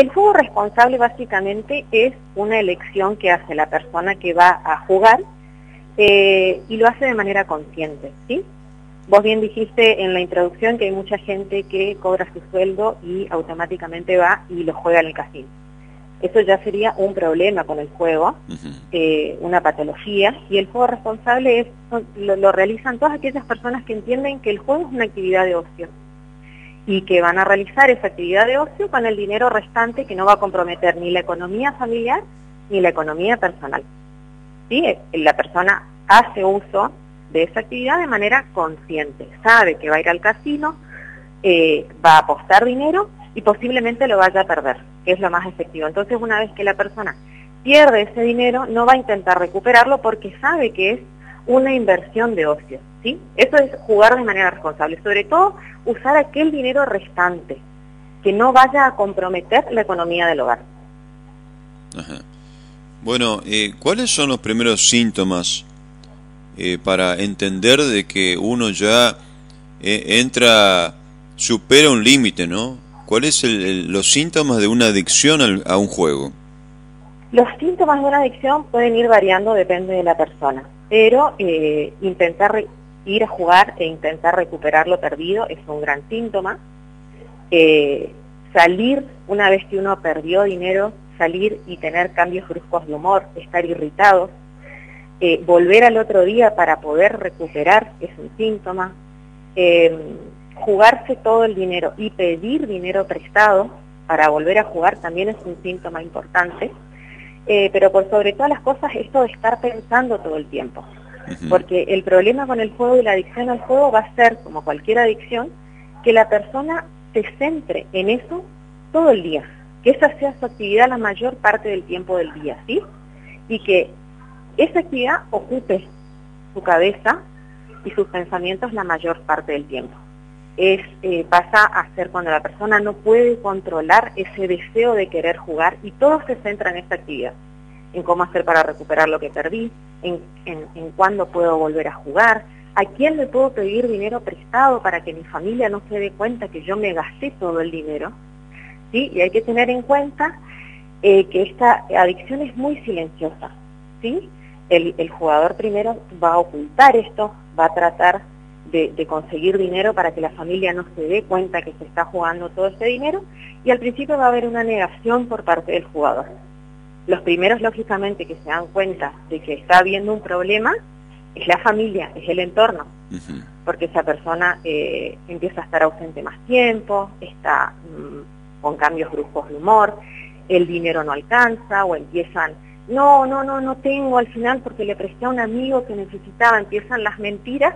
El juego responsable básicamente es una elección que hace la persona que va a jugar eh, y lo hace de manera consciente, ¿sí? Vos bien dijiste en la introducción que hay mucha gente que cobra su sueldo y automáticamente va y lo juega en el casino. Eso ya sería un problema con el juego, eh, una patología, y el juego responsable es, lo, realizan todas aquellas personas que entienden que el juego es una actividad de ocio y que van a realizar esa actividad de ocio con el dinero restante que no va a comprometer ni la economía familiar ni la economía personal. ¿Sí? La persona hace uso de esa actividad de manera consciente, sabe que va a ir al casino, eh, va a apostar dinero y posiblemente lo vaya a perder, que es lo más efectivo. Entonces, una vez que la persona pierde ese dinero, no va a intentar recuperarlo porque sabe que es una inversión de ocio, ¿sí? Eso es jugar de manera responsable, sobre todo usar aquel dinero restante, que no vaya a comprometer la economía del hogar. Bueno, eh, ¿cuáles son los primeros síntomas eh, para entender de que uno ya eh, entra, supera un límite, ¿no? ¿Cuáles son los síntomas de una adicción a un juego? Los síntomas de una adicción pueden ir variando, depende de la persona, pero eh, intentar ir a jugar e intentar recuperar lo perdido es un gran síntoma. Eh, salir una vez que uno perdió dinero, salir y tener cambios bruscos de humor, estar irritados, eh, volver al otro día para poder recuperar es un síntoma. Jugarse todo el dinero y pedir dinero prestado para volver a jugar también es un síntoma importante, eh, pero por sobre todas las cosas esto de estar pensando todo el tiempo, porque el problema con el juego y la adicción al juego va a ser, como cualquier adicción, que la persona se centre en eso todo el día, que esa sea su actividad la mayor parte del tiempo del día, ¿sí? Y que esa actividad ocupe su cabeza y sus pensamientos la mayor parte del tiempo es, eh, pasa a ser cuando la persona no puede controlar ese deseo de querer jugar y todo se centra en esta actividad, en cómo hacer para recuperar lo que perdí, en, en, cuándo puedo volver a jugar, a quién le puedo pedir dinero prestado para que mi familia no se dé cuenta que yo me gasté todo el dinero. ¿sí? Y hay que tener en cuenta eh, que esta adicción es muy silenciosa. ¿sí? El, el jugador primero va a ocultar esto, va a tratar de, conseguir dinero para que la familia no se dé cuenta que se está jugando todo ese dinero y al principio va a haber una negación por parte del jugador. Los primeros, lógicamente, que se dan cuenta de que está habiendo un problema es la familia, es el entorno, porque esa persona eh, empieza a estar ausente más tiempo, está mm, con cambios bruscos de humor, el dinero no alcanza o empiezan, no, no, no, no tengo al final porque le presté a un amigo que necesitaba, empiezan las mentiras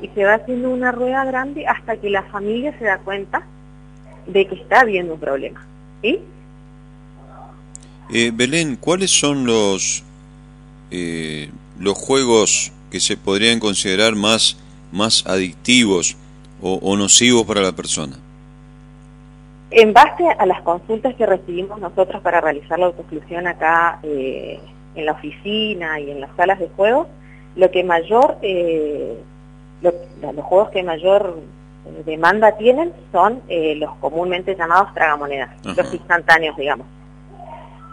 y se va haciendo una rueda grande hasta que la familia se da cuenta de que está habiendo un problema. ¿sí? Eh, Belén, ¿cuáles son los, eh, los juegos que se podrían considerar más, más adictivos o, nocivos para la persona? En base a las consultas que recibimos nosotros para realizar la autoexclusión acá eh, en la oficina y en las salas de juego, lo que mayor eh, los juegos que mayor eh, demanda tienen son eh, los comúnmente llamados tragamonedas, los instantáneos, digamos.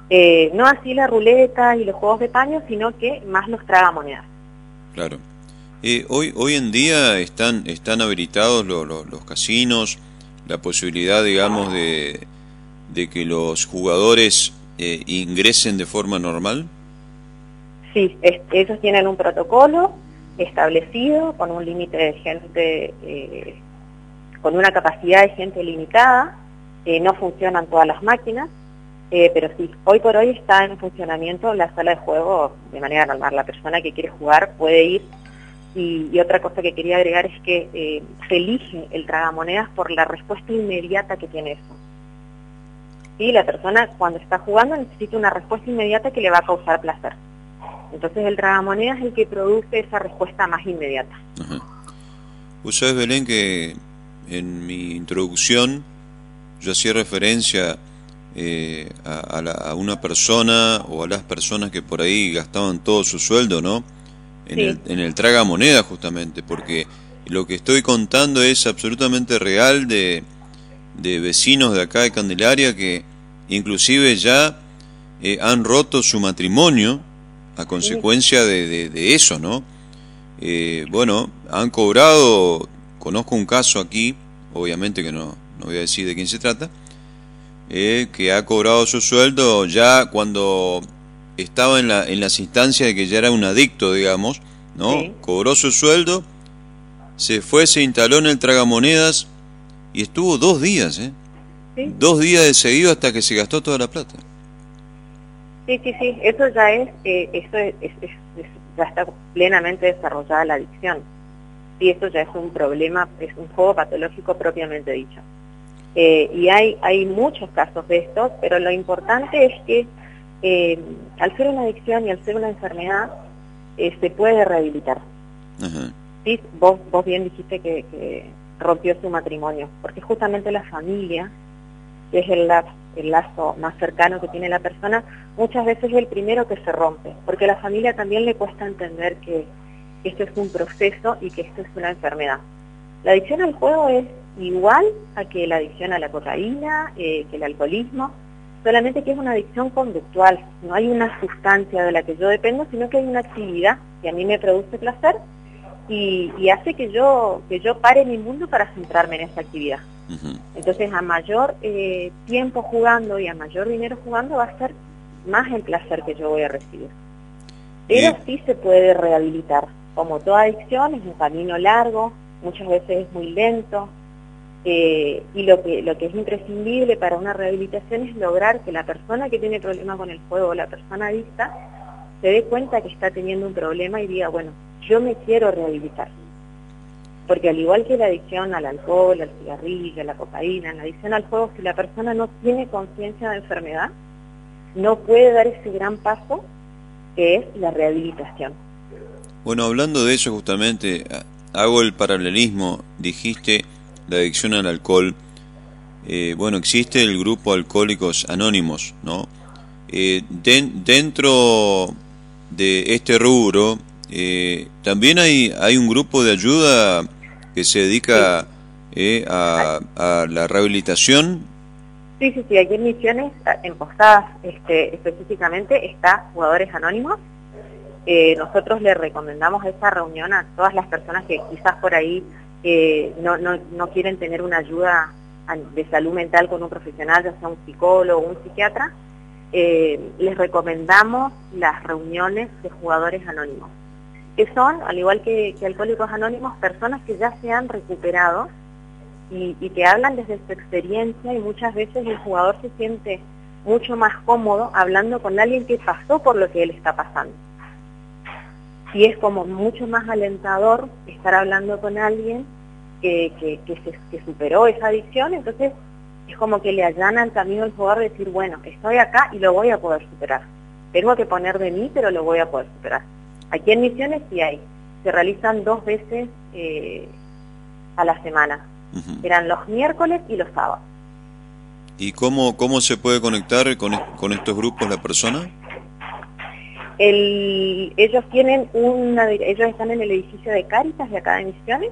Eh, no así la ruleta y los juegos de paño, sino que más los tragamonedas. Claro. hoy, hoy en día están, están habilitados los casinos, la posibilidad, digamos, de, de que los jugadores ingresen de forma normal. Sí, ellos tienen un protocolo establecido, con un límite de gente, eh, con una capacidad de gente limitada, eh, no funcionan todas las máquinas, eh, pero sí, hoy por hoy está en funcionamiento la sala de juego de manera normal. La persona que quiere jugar puede ir y, otra cosa que quería agregar es que se elige el tragamonedas por la respuesta inmediata que tiene eso. ¿Sí? La persona cuando está jugando necesita una respuesta inmediata que le va a causar placer. Entonces el tragamonedas es el que produce esa respuesta más inmediata. Vos sabés, Belén, que en mi introducción yo hacía referencia eh, a, una persona o a las personas que por ahí gastaban todo su sueldo, ¿no? En, el, en el tragamonedas justamente, porque lo que estoy contando es absolutamente real de, de vecinos de acá de Candelaria que inclusive ya eh, han roto su matrimonio a consecuencia de, de, eso, ¿no? Eh, bueno, han cobrado, conozco un caso aquí, obviamente que no, no voy a decir de quién se trata, eh, que ha cobrado su sueldo ya cuando estaba en, la, en las instancias de que ya era un adicto, digamos, ¿no? Cobró su sueldo, se fue, se instaló en el tragamonedas y estuvo dos días, ¿eh? Dos días de seguido hasta que se gastó toda la plata. Sí, sí, sí, eso ya es, eh, eso es, ya está plenamente desarrollada la adicción. Sí, eso ya es un problema, es un juego patológico propiamente dicho. Eh, y hay, hay muchos casos de estos, pero lo importante es que eh, al ser una adicción y al ser una enfermedad, se puede rehabilitar. ¿Sí? Vos, vos bien dijiste que, rompió su matrimonio, porque justamente la familia, que es el, el lazo más cercano que tiene la persona, muchas veces es el primero que se rompe, porque a la familia también le cuesta entender que esto es un proceso y que esto es una enfermedad. La adicción al juego es igual a que la adicción a la cocaína, eh, que el alcoholismo, solamente que es una adicción conductual, no hay una sustancia de la que yo dependo, sino que hay una actividad que a mí me produce placer y, hace que yo, que yo pare mi mundo para centrarme en esa actividad. Entonces a mayor eh, tiempo jugando y a mayor dinero jugando va a ser más el placer que yo voy a recibir. Pero sí se puede rehabilitar. Como toda adicción es un camino largo, muchas veces es muy lento, eh, y lo que, lo que es imprescindible para una rehabilitación es lograr que la persona que tiene problema con el fuego, la persona adicta, se dé cuenta que está teniendo un problema y diga, bueno, yo me quiero rehabilitar. Porque al igual que la adicción al alcohol, al cigarrillo, a la cocaína, la adicción al fuego, si la persona no tiene conciencia de enfermedad, no puede dar ese gran paso que es la rehabilitación. Bueno, hablando de eso justamente, hago el paralelismo, dijiste la adicción al alcohol, eh, bueno, existe el grupo Alcohólicos Anónimos, ¿no? Eh, dentro de este rubro, eh, también hay, hay un grupo de ayuda que se dedica a, la rehabilitación. Sí, sí, sí, aquí en Misiones, en Posadas este, específicamente, está Jugadores Anónimos. nosotros le recomendamos esa reunión a todas las personas que quizás por ahí no, no, no quieren tener una ayuda de salud mental con un profesional, ya sea un psicólogo o un psiquiatra, eh, les recomendamos las reuniones de jugadores anónimos, que son, al igual que, alcohólicos anónimos, personas que ya se han recuperado y, que hablan desde su experiencia y muchas veces el jugador se siente mucho más cómodo hablando con alguien que pasó por lo que él está pasando y es como mucho más alentador estar hablando con alguien que, que, superó esa adicción, entonces es como que le allana el camino al jugador de decir, bueno, estoy acá y lo voy a poder superar. Tengo que poner de mí, pero lo voy a poder superar. Aquí en Misiones sí hay. Se realizan dos veces eh, a la semana. Eran los miércoles y los sábados. ¿Y cómo, cómo se puede conectar con, con estos grupos la persona? ellos tienen una, ellos están en el edificio de Cáritas de acá de Misiones,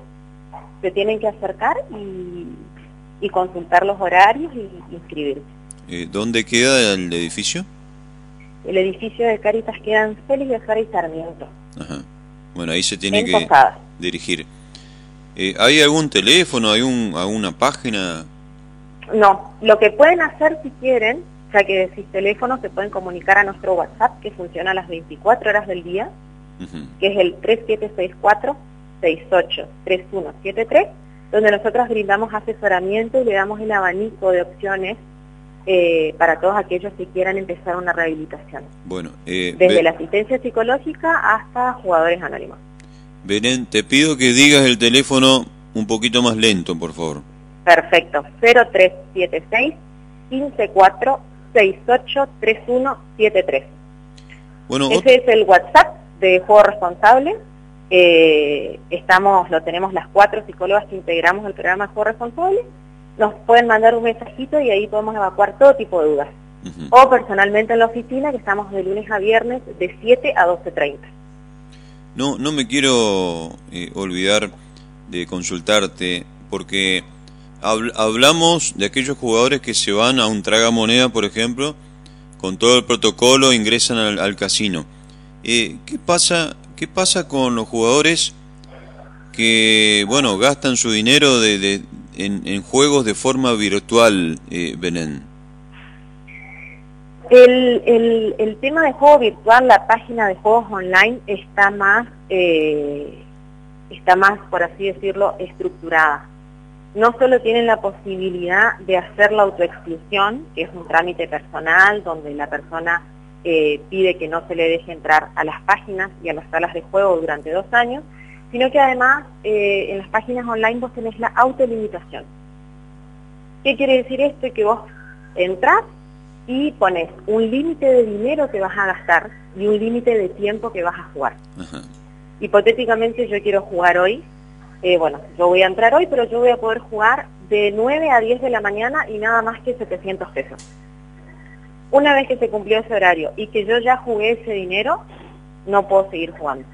se tienen que acercar y, consultar los horarios y inscribirse. Eh, ¿Dónde queda el edificio? El edificio de Cáritas queda en Félix de y Sarmiento. Ajá. Bueno, ahí se tiene que dirigir. Eh, ¿Hay algún teléfono, hay un, alguna página? No, lo que pueden hacer si quieren ya que decís teléfono, se pueden comunicar a nuestro WhatsApp, que funciona a las 24 horas del día, que es el 3764-683173, donde nosotros brindamos asesoramiento y le damos el abanico de opciones eh, para todos aquellos que quieran empezar una rehabilitación. Bueno, eh, Desde la asistencia psicológica hasta jugadores anónimos. Belén, te pido que digas el teléfono un poquito más lento, por favor. Perfecto, 0376 154 683173. Bueno, Ese es el WhatsApp de Juego Responsable. Eh, estamos, lo tenemos las cuatro psicólogas que integramos el programa Juego Responsable. Nos pueden mandar un mensajito y ahí podemos evacuar todo tipo de dudas. O personalmente en la oficina, que estamos de lunes a viernes de 7 a 12.30. No, no me quiero eh, olvidar de consultarte, porque hablamos de aquellos jugadores que se van a un tragamoneda, por ejemplo, con todo el protocolo ingresan al, casino. Eh, ¿Qué pasa? ¿Qué pasa con los jugadores que, bueno, gastan su dinero de, en, juegos de forma virtual, eh, Belén? El, el, tema de juego virtual, la página de juegos online está más, eh, está más, por así decirlo, estructurada. No solo tienen la posibilidad de hacer la autoexclusión, que es un trámite personal donde la persona eh, pide que no se le deje entrar a las páginas y a las salas de juego durante dos años, sino que además eh, en las páginas online vos tenés la autolimitación. ¿Qué quiere decir esto? Que vos entrás y pones un límite de dinero que vas a gastar y un límite de tiempo que vas a jugar. Hipotéticamente yo quiero jugar hoy, eh, bueno, yo voy a entrar hoy, pero yo voy a poder jugar de 9 a 10 de la mañana y nada más que 700 pesos. Una vez que se cumplió ese horario y que yo ya jugué ese dinero, no puedo seguir jugando.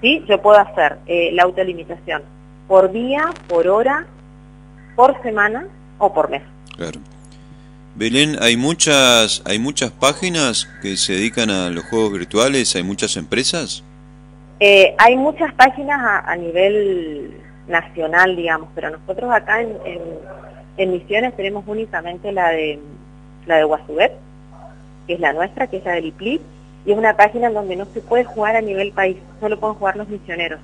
¿Sí? Yo puedo hacer eh, la autolimitación por día, por hora, por semana o por mes. Claro. Belén, hay muchas, hay muchas páginas que se dedican a los juegos virtuales, hay muchas empresas. Eh, hay muchas páginas a, nivel nacional, digamos, pero nosotros acá en, en, Misiones tenemos únicamente la de la de Guasubet, que es la nuestra, que es la del IPLIP, y es una página en donde no se puede jugar a nivel país, solo pueden jugar los misioneros.